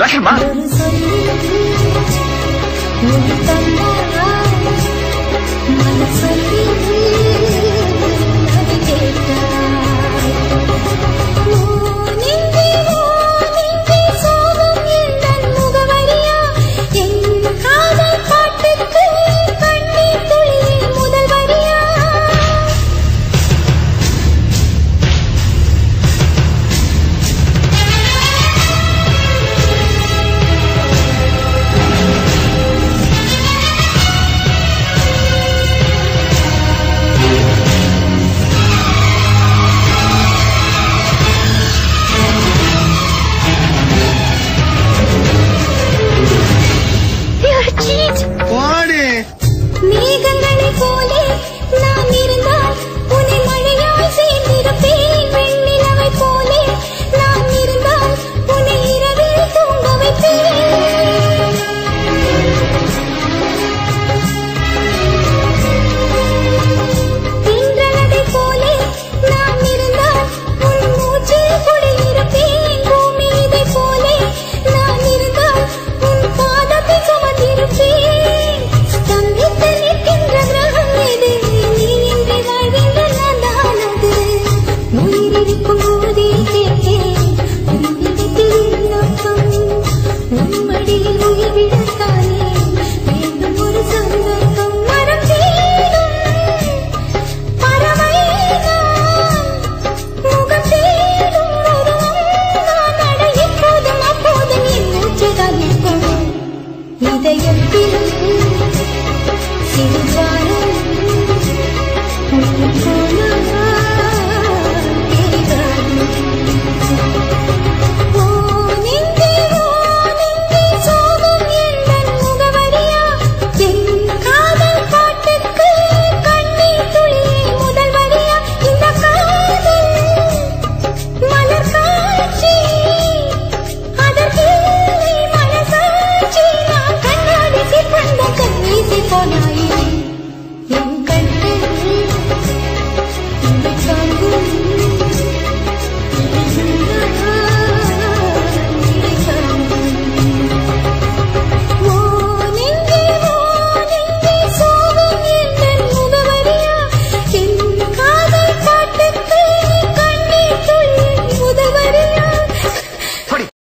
الرحمن من صلى